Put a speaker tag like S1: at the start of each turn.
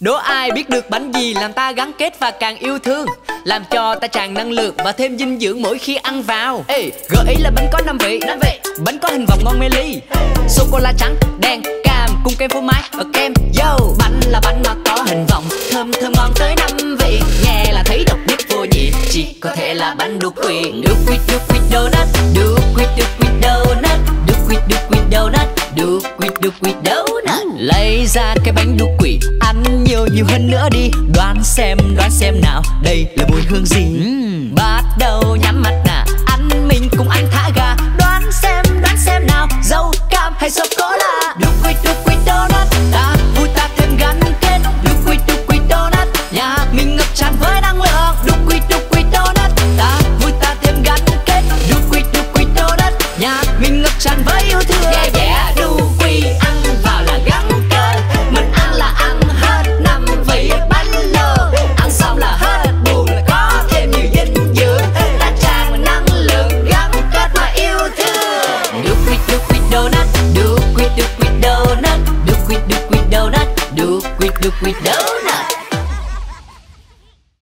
S1: Đố ai biết được bánh gì làm ta gắn kết và càng yêu thương? Làm cho ta tràn năng lượng và thêm dinh dưỡng mỗi khi ăn vào. Ê, gợi ý là bánh có năm vị, năm vị. Bánh có hình vòng ngon mê ly. Sô-cô-la trắng, đen, cam cùng kem phô mai và kem. Yo, bánh là bánh mà có hình vòng Thơm thơm ngon tới năm vị. Nghe là thấy độc nhất vô nhị. Chỉ có thể là bánh đu quỵt. Đu quỵt, đu quỵt donut. Đu quỵt, đu quỵt donut. Đu quỵt, đu quỵt donut. Đu quỵt, đu quỵt donut. Lấy ra cái bánh đu Ăn nhiều hơn nữa đi Đoán xem, đoán xem nào Đây là mùi hương gì? Uhm. Bắt đầu nhắm mắt nè Ăn mình cùng ăn thả ga Đoán xem, đoán xem nào Dâu cam hay sô cô la Đu quỵt, đu quỵt donut. Ta vui ta thêm gắn kết. Đu quỵt, đu quỵt donut. Nhà mình ngập tràn với năng lượng. Đu quỵt, đu quỵt donut. Ta vui ta thêm gắn kết. Đu quỵt, đu quỵt donut. Nhà mình ngập tràn với yêu thương. Yeah yeah Do quit do quit donut do quit do quit donut do quit do quit donut